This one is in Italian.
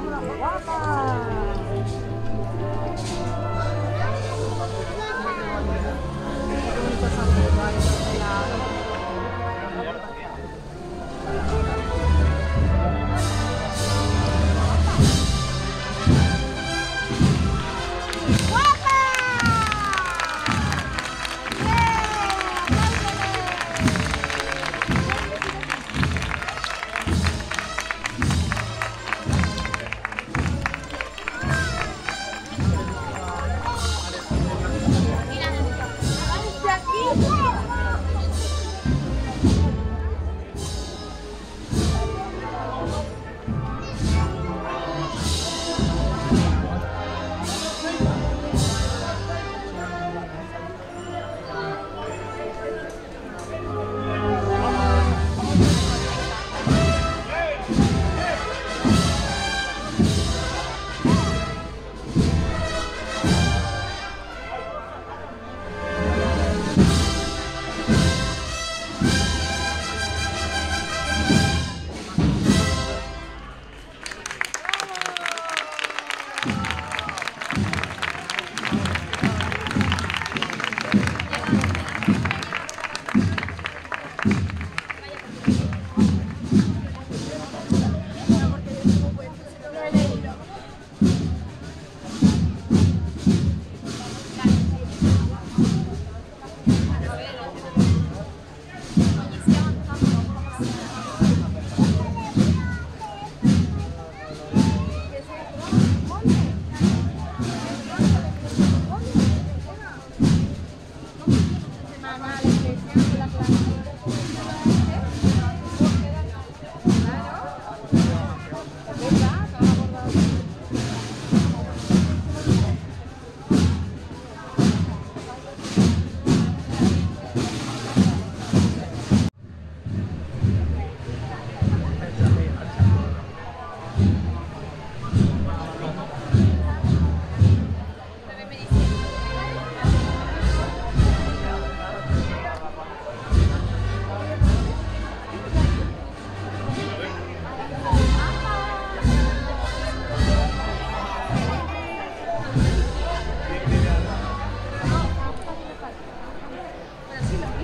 ¡Guapa!